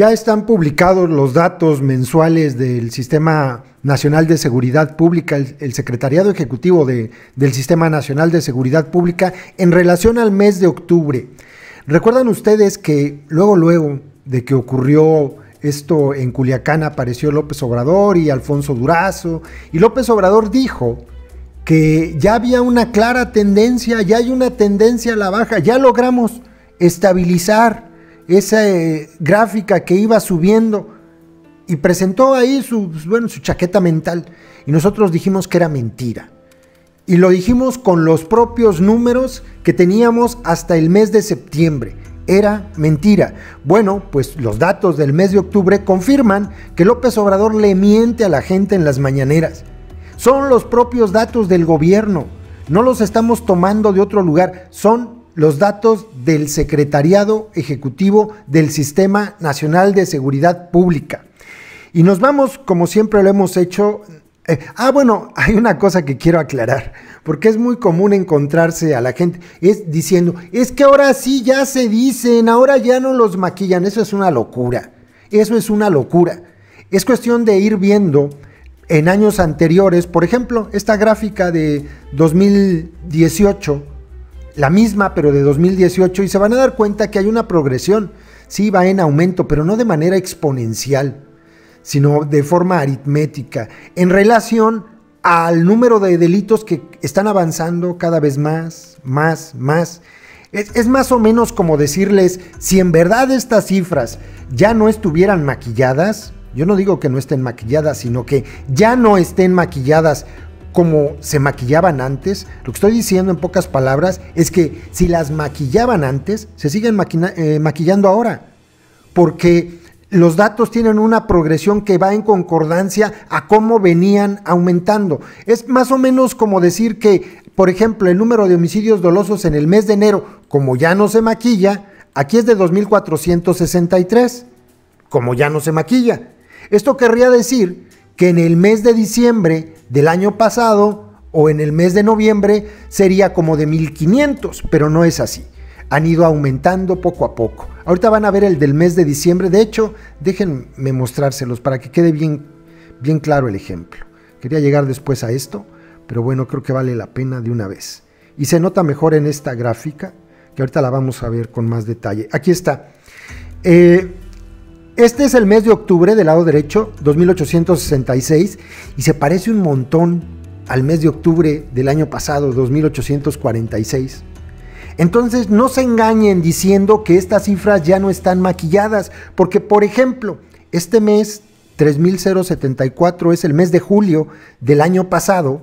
ya están publicados los datos mensuales del Sistema Nacional de Seguridad Pública, el, Secretariado Ejecutivo del Sistema Nacional de Seguridad Pública, en relación al mes de octubre. Recuerdan ustedes que luego, luego de que ocurrió esto en Culiacán, apareció López Obrador y Alfonso Durazo, y López Obrador dijo que ya había una clara tendencia, ya hay una tendencia a la baja, ya logramos estabilizar esa eh, gráfica que iba subiendo y presentó ahí su, bueno, su chaqueta mental y nosotros dijimos que era mentira. Y lo dijimos con los propios números que teníamos hasta el mes de septiembre. Era mentira. Bueno, pues los datos del mes de octubre confirman que López Obrador le miente a la gente en las mañaneras. Son los propios datos del gobierno. No los estamos tomando de otro lugar. Son los datos del Secretariado Ejecutivo del Sistema Nacional de Seguridad Pública. Y nos vamos, como siempre lo hemos hecho. Eh, ah, bueno, hay una cosa que quiero aclarar, porque es muy común encontrarse a la gente es diciendo, es que ahora sí ya se dicen, ahora ya no los maquillan. Eso es una locura. Eso es una locura. Es cuestión de ir viendo en años anteriores, por ejemplo, esta gráfica de 2018 la misma, pero de 2018, y se van a dar cuenta que hay una progresión. Sí, va en aumento, pero no de manera exponencial, sino de forma aritmética, en relación al número de delitos que están avanzando cada vez más, más, más. Es, es, más o menos como decirles, si en verdad estas cifras ya no estuvieran maquilladas, yo no digo que no estén maquilladas, sino que ya no estén maquilladas como se maquillaban antes, lo que estoy diciendo en pocas palabras es que si las maquillaban antes, se siguen eh, maquillando ahora, porque los datos tienen una progresión que va en concordancia a cómo venían aumentando. Es más o menos como decir que, por ejemplo, el número de homicidios dolosos en el mes de enero, como ya no se maquilla, aquí es de 2.463, como ya no se maquilla. Esto querría decir que en el mes de diciembre del año pasado o en el mes de noviembre sería como de 1500, pero no es así. Han ido aumentando poco a poco. Ahorita van a ver el del mes de diciembre. De hecho, déjenme mostrárselos para que quede bien, bien claro el ejemplo. Quería llegar después a esto, pero bueno, creo que vale la pena de una vez. Y se nota mejor en esta gráfica, que ahorita la vamos a ver con más detalle. Aquí está. Eh, este es el mes de octubre del lado derecho, 2866, y se parece un montón al mes de octubre del año pasado, 2846. Entonces no se engañen diciendo que estas cifras ya no están maquilladas, porque por ejemplo, este mes 3074 es el mes de julio del año pasado,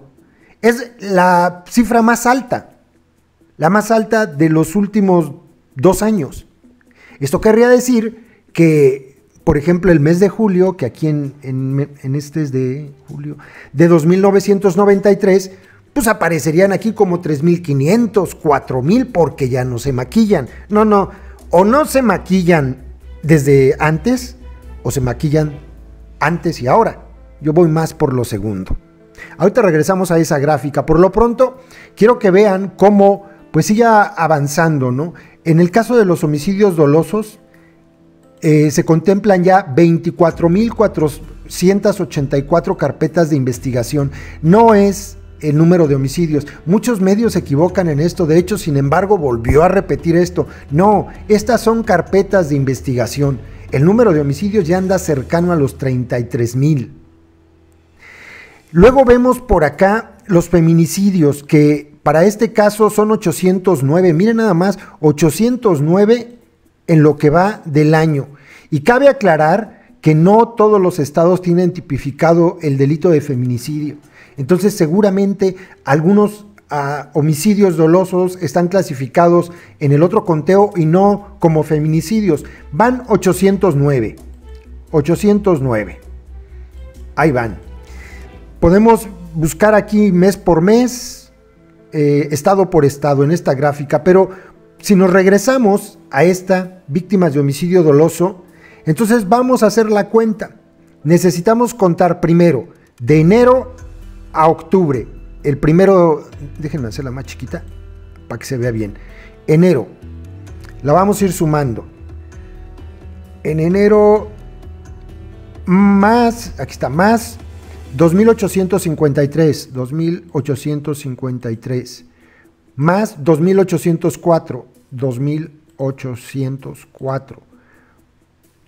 es la cifra más alta, la más alta de los últimos dos años. Esto querría decir que por ejemplo, el mes de julio, que aquí en, este es de julio, de 2993, pues aparecerían aquí como 3500, 4000, porque ya no se maquillan. No, no, o no se maquillan desde antes, o se maquillan antes y ahora. Yo voy más por lo segundo. Ahorita regresamos a esa gráfica. Por lo pronto, quiero que vean cómo pues sigue avanzando, ¿no? En el caso de los homicidios dolosos, eh, se contemplan ya 24.484 carpetas de investigación. No es el número de homicidios. Muchos medios se equivocan en esto. De hecho, sin embargo, volvió a repetir esto. No, estas son carpetas de investigación. El número de homicidios ya anda cercano a los 33 mil. Luego vemos por acá los feminicidios, que para este caso son 809. Miren nada más, 809 en lo que va del año. Y cabe aclarar que no todos los estados tienen tipificado el delito de feminicidio. Entonces seguramente algunos ah, homicidios dolosos están clasificados en el otro conteo y no como feminicidios. Van 809. 809. Ahí van. Podemos buscar aquí mes por mes, eh, estado por estado en esta gráfica, pero si nos regresamos a esta, víctimas de homicidio doloso, entonces vamos a hacer la cuenta. Necesitamos contar primero de enero a octubre. El primero, déjenme hacerla más chiquita para que se vea bien. Enero, la vamos a ir sumando. En enero, más, aquí está, más 2.853, 2.853, más 2.804, 2.804,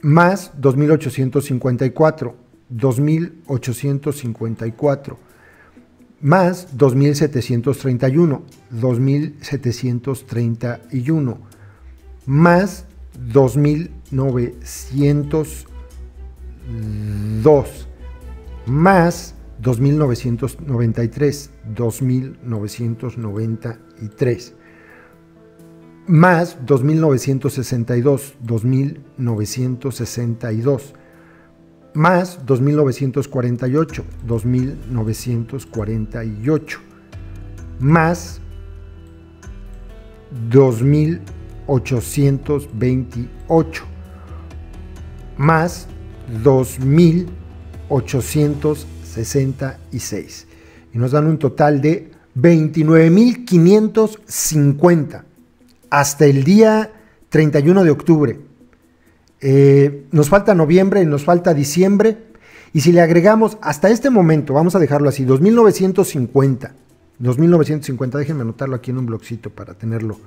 más 2.854, 2.854, más 2.731, 2.731, más 2.902, más 2.993, 2.993, más 2.962, 2.962, más 2.948, 2.948, más 2.828, más 2.866. Y nos dan un total de 29.550 hasta el día 31 de octubre. Eh, nos falta noviembre nos falta diciembre. Y si le agregamos hasta este momento, vamos a dejarlo así, 2950. 2950, déjenme anotarlo aquí en un blogcito para tenerlo.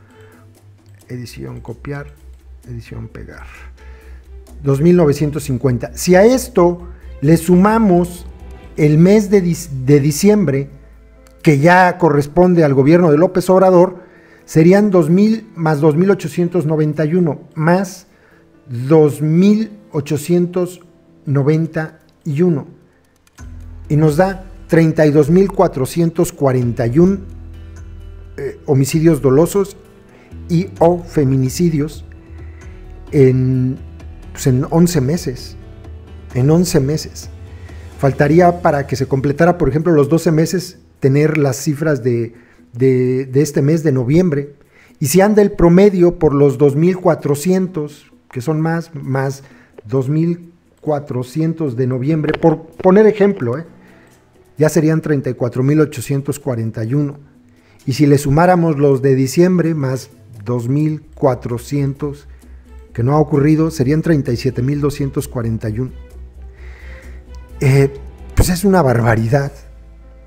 Edición copiar, edición pegar. 2950. Si a esto le sumamos el mes de diciembre, que ya corresponde al gobierno de López Obrador, serían 2000 más 2891 más 2.891 y nos da 32.441 eh, homicidios dolosos y o feminicidios en, pues en 11 meses. En 11 meses. Faltaría para que se completara, por ejemplo, los 12 meses, tener las cifras de, de, este mes de noviembre. Y si anda el promedio por los 2.400 que son más, más 2.400 de noviembre, por poner ejemplo, ¿eh? ya serían 34.841. Y si le sumáramos los de diciembre, más 2.400, que no ha ocurrido, serían 37.241. Eh, pues es una barbaridad.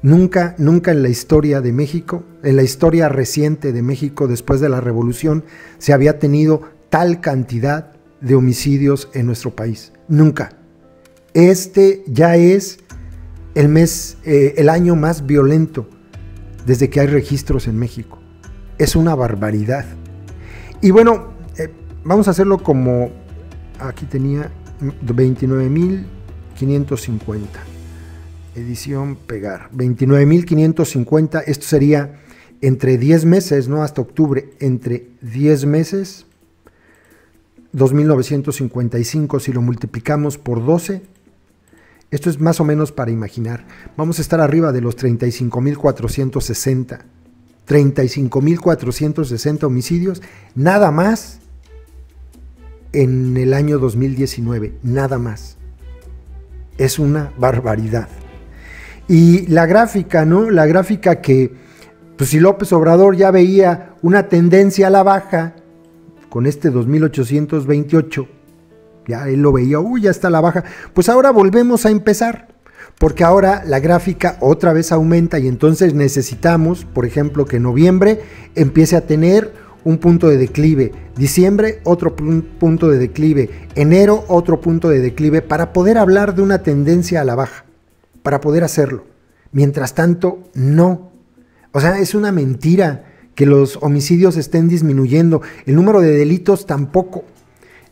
Nunca, nunca en la historia de México, en la historia reciente de México después de la revolución, se había tenido tal cantidad de homicidios en nuestro país. Nunca. Este ya es el mes, eh, el año más violento desde que hay registros en México. Es una barbaridad. Y bueno, eh, vamos a hacerlo como aquí tenía 29.550. Edición pegar. 29.550. Esto sería entre 10 meses, no hasta octubre, entre 10 meses 2.955, si lo multiplicamos por 12, esto es más o menos para imaginar, vamos a estar arriba de los 35.460. 35.460 homicidios, nada más en el año 2019, nada más. Es una barbaridad. Y la gráfica, ¿no? La gráfica que, pues si López Obrador ya veía una tendencia a la baja, con este 2828, ya él lo veía, uy, ya está la baja, pues ahora volvemos a empezar, porque ahora la gráfica otra vez aumenta y entonces necesitamos, por ejemplo, que noviembre empiece a tener un punto de declive, diciembre otro punto de declive, enero otro punto de declive, para poder hablar de una tendencia a la baja, para poder hacerlo. Mientras tanto, no. O sea, es una mentira que los homicidios estén disminuyendo, el número de delitos tampoco.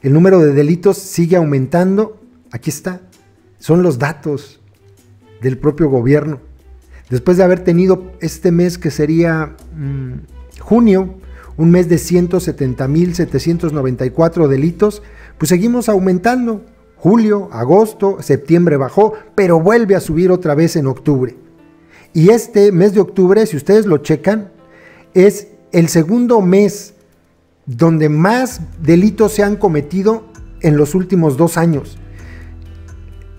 El número de delitos sigue aumentando. Aquí está. Son los datos del propio gobierno. Después de haber tenido este mes que sería mm, junio, un mes de 170.794 delitos, pues seguimos aumentando. Julio, agosto, septiembre bajó, pero vuelve a subir otra vez en octubre. Y este mes de octubre, si ustedes lo checan, es el segundo mes donde más delitos se han cometido en los últimos dos años.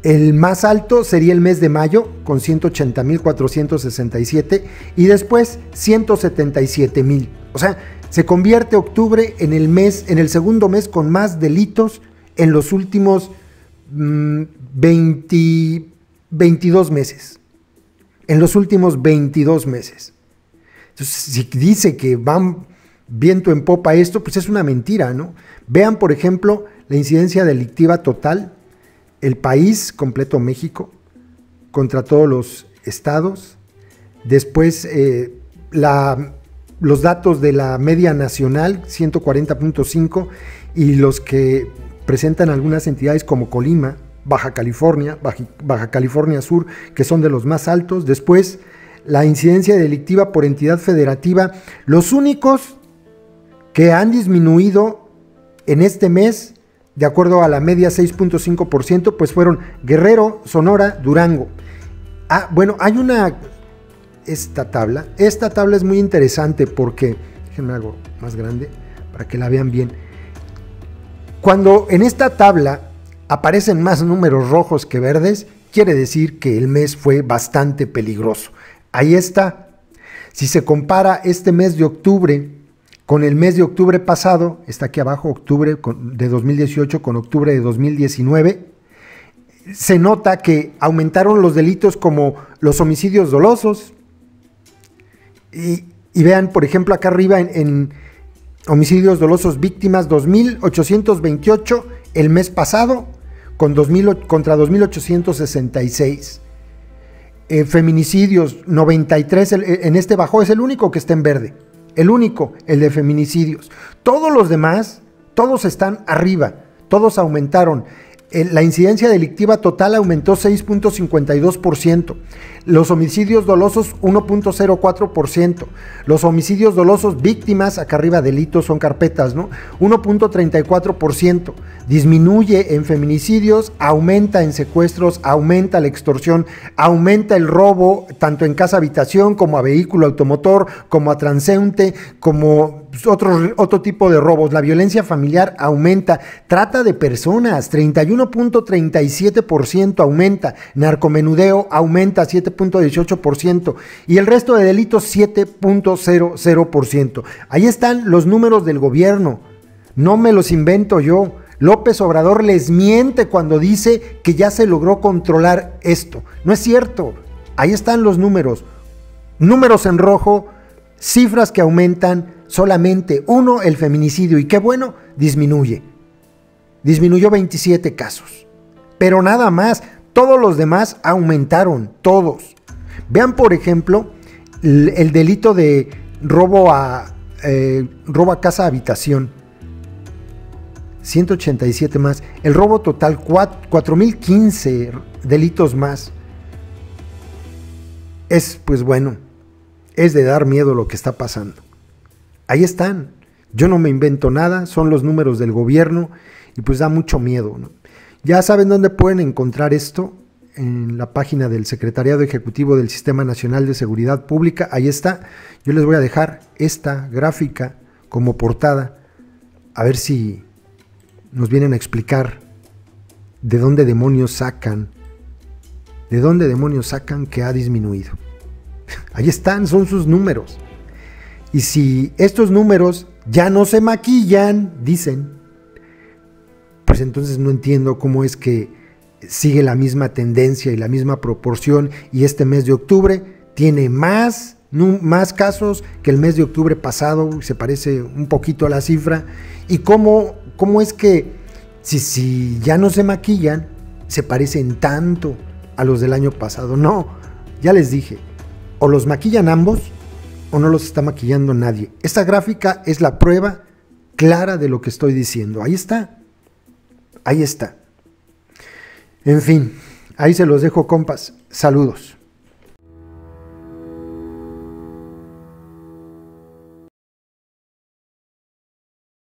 El más alto sería el mes de mayo con 180.467 y después 177.000. O sea, se convierte octubre en el mes en el segundo mes con más delitos en los últimos 20, 22 meses. En los últimos 22 meses. Entonces, si dice que van viento en popa esto, pues es una mentira, ¿no? Vean, por ejemplo, la incidencia delictiva total, el país completo México, contra todos los estados. Después, eh, la, los datos de la media nacional, 140.5, y los que presentan algunas entidades como Colima, Baja California, Baja, California Sur, que son de los más altos. Después, la incidencia delictiva por entidad federativa. Los únicos que han disminuido en este mes, de acuerdo a la media 6.5%, pues fueron Guerrero, Sonora, Durango. Ah, bueno, hay una, esta tabla, esta tabla es muy interesante porque, déjenme algo más grande para que la vean bien. Cuando en esta tabla aparecen más números rojos que verdes, quiere decir que el mes fue bastante peligroso. Ahí está. Si se compara este mes de octubre con el mes de octubre pasado, está aquí abajo, octubre de 2018 con octubre de 2019, se nota que aumentaron los delitos como los homicidios dolosos. Y, vean, por ejemplo, acá arriba en, homicidios dolosos víctimas 2.828 el mes pasado con 2000, contra 2.866. Eh, feminicidios 93, en este bajo es el único que está en verde. El único, el de feminicidios. Todos los demás, todos están arriba, todos aumentaron. La incidencia delictiva total aumentó 6.52%. Los homicidios dolosos 1.04%. Los homicidios dolosos víctimas, acá arriba delitos son carpetas, ¿no? 1.34%. Disminuye en feminicidios, aumenta en secuestros, aumenta la extorsión, aumenta el robo tanto en casa habitación como a vehículo automotor, como a transeúnte, como otro, otro tipo de robos. La violencia familiar aumenta. Trata de personas, 31.37% aumenta. Narcomenudeo aumenta 7 7.18% y el resto de delitos 7.00%. Ahí están los números del gobierno. No me los invento yo. López Obrador les miente cuando dice que ya se logró controlar esto. No es cierto. Ahí están los números. Números en rojo, cifras que aumentan solamente. Uno, el feminicidio. Y qué bueno, disminuye. Disminuyó 27 casos. Pero nada más. Todos los demás aumentaron, todos. Vean, por ejemplo, el, delito de robo a, eh, robo a casa habitación. 187 más. El robo total, 4015 delitos más. Es, pues bueno, es de dar miedo lo que está pasando. Ahí están. Yo no me invento nada, son los números del gobierno y pues da mucho miedo. Ya saben dónde pueden encontrar esto, en la página del Secretariado Ejecutivo del Sistema Nacional de Seguridad Pública. Ahí está. Yo les voy a dejar esta gráfica como portada, a ver si nos vienen a explicar de dónde demonios sacan, de dónde demonios sacan que ha disminuido. Ahí están, son sus números. Y si estos números ya no se maquillan, dicen, pues entonces no entiendo cómo es que sigue la misma tendencia y la misma proporción y este mes de octubre tiene más, más casos que el mes de octubre pasado, se parece un poquito a la cifra, y cómo, cómo es que si, si ya no se maquillan, se parecen tanto a los del año pasado. No, ya les dije, o los maquillan ambos o no los está maquillando nadie. Esta gráfica es la prueba clara de lo que estoy diciendo. Ahí está. Ahí está. En fin, ahí se los dejo, compas. Saludos.